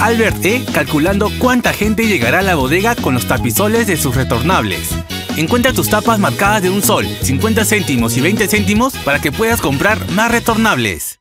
Albert E calculando cuánta gente llegará a la bodega con los tapizoles de sus retornables. Encuentra tus tapas marcadas de un sol, 50 céntimos y 20 céntimos para que puedas comprar más retornables.